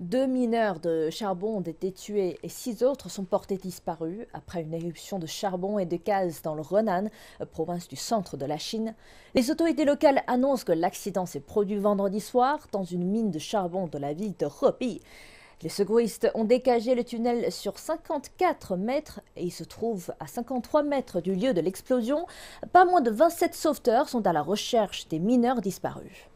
Deux mineurs de charbon ont été tués et six autres sont portés disparus après une éruption de charbon et de gaz dans le Renan, province du centre de la Chine. Les autorités locales annoncent que l'accident s'est produit vendredi soir dans une mine de charbon de la ville de Ropi. Les secouristes ont dégagé le tunnel sur 54 mètres et il se trouve à 53 mètres du lieu de l'explosion. Pas moins de 27 sauveteurs sont à la recherche des mineurs disparus.